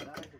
parar.